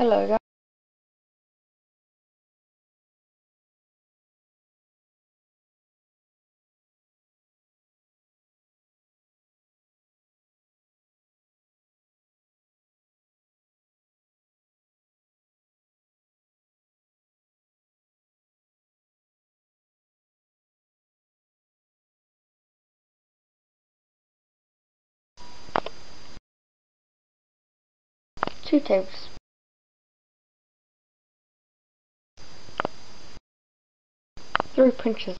Hello guys. Two tables. Three pinches.